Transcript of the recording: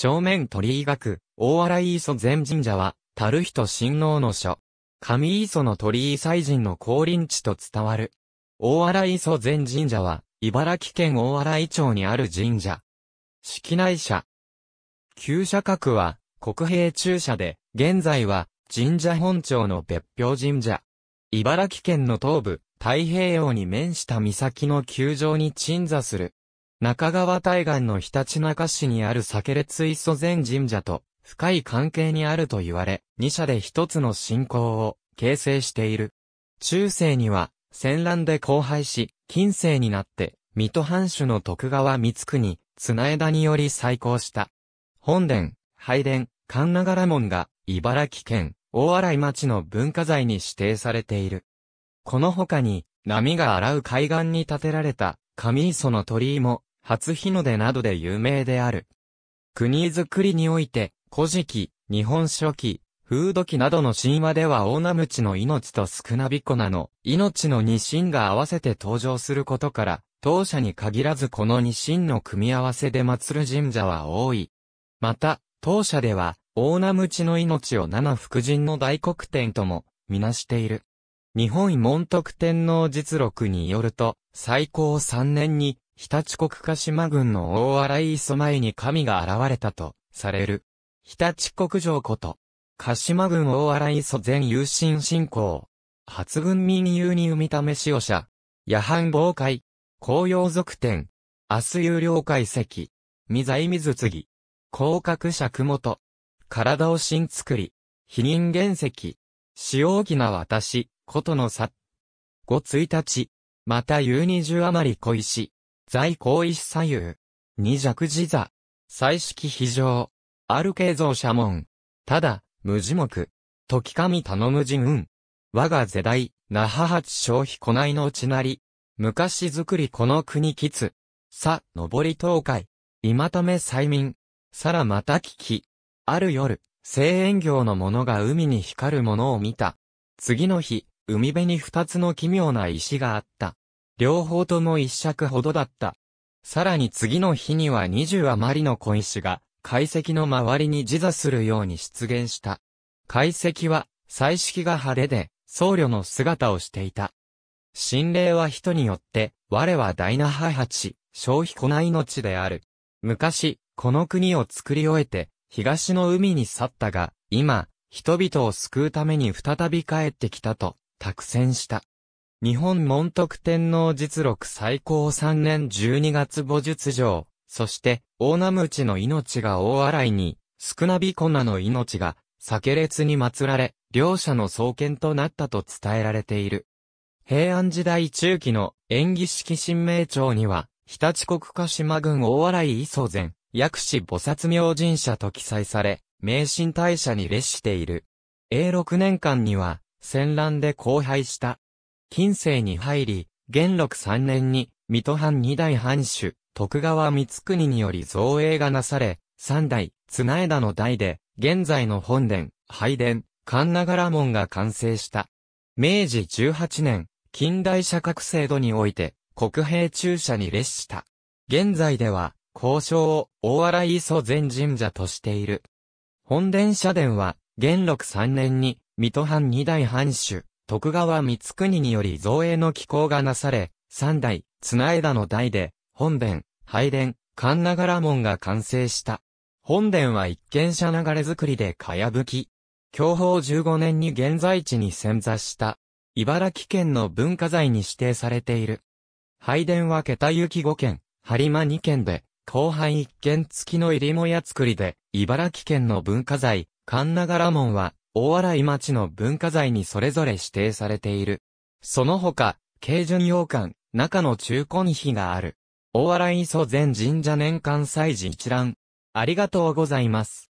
正面鳥居学、大洗磯前神社は、樽人親王の書。上磯の鳥居祭神の降臨地と伝わる。大洗磯前神社は、茨城県大洗町にある神社。式内社。旧社格は、国兵駐車で、現在は、神社本町の別表神社。茨城県の東部、太平洋に面した岬の球場に鎮座する。中川対岸の日立中市にある酒列磯前神社と深い関係にあると言われ、二社で一つの信仰を形成している。中世には戦乱で荒廃し、近世になって、水戸藩主の徳川光国、綱枝により再興した。本殿、拝殿、神長良門が茨城県大洗町の文化財に指定されている。この他に、波が洗う海岸に建てられた上磯の鳥居も初日の出などで有名である。国づくりにおいて、古事記、日本書紀、風土記などの神話では大名鞭の命と少なびこなの命の二神が合わせて登場することから、当社に限らずこの二神の組み合わせで祀る神社は多い。また、当社では、大名鞭の命を七福神の大黒天とも、みなしている。日本門徳天皇実録によると、最高三年に、日立国鹿島郡の大洗磯前に神が現れたとされる。日立国城こと。鹿島郡大洗磯前有心信仰。初軍民有に生みためしお者。夜半妨害。紅葉族店。明日有料解析。未在水次。広角尺元。体を新作り。非人原石。使用機な私、ことの差。五1日。また有二十余り小石。在行石左右。二弱自座。彩色非常。ある形像社門。ただ、無字目。時神頼む人運。我が世代、那覇発消費古内の内なり。昔づくりこの国きつ。さ、登り東海。今ため催眠。さらまた聞き。ある夜、聖園業の者が海に光るものを見た。次の日、海辺に二つの奇妙な石があった。両方とも一尺ほどだった。さらに次の日には二十余りの小石が、解石の周りに自座するように出現した。解石は、彩色が晴れで、僧侶の姿をしていた。心霊は人によって、我は大那覇八、消費古内の地である。昔、この国を作り終えて、東の海に去ったが、今、人々を救うために再び帰ってきたと、託戦した。日本門徳天皇実録最高3年12月母術上、そして、大名鞭の命が大洗に、少なびこなの命が、酒列に祀られ、両者の創建となったと伝えられている。平安時代中期の演技式神明帳には、日立国鹿島郡大洗磯前、薬師菩薩明神社と記載され、名神大社に列している。永禄年間には、戦乱で荒廃した。近世に入り、元禄三年に、水戸藩二代藩主、徳川光国により造営がなされ、三代、綱枝の代で、現在の本殿、拝殿、神長良門が完成した。明治18年、近代社格制度において、国兵駐車に列した。現在では、交渉を大洗磯前神社としている。本殿社殿は、元禄三年に、水戸藩二代藩主、徳川光国により造営の機構がなされ、三代、綱枝の代で、本殿、拝殿、神長良門が完成した。本殿は一見者流れ作りでかやぶき。享保15年に現在地に潜座した。茨城県の文化財に指定されている。拝殿は桁行き5県、播磨2県で、後半一軒付きの入りもや作りで、茨城県の文化財、神長良門は、大洗町の文化財にそれぞれ指定されている。その他、軽順洋館、中の中古碑がある。大洗磯前神社年間祭事一覧。ありがとうございます。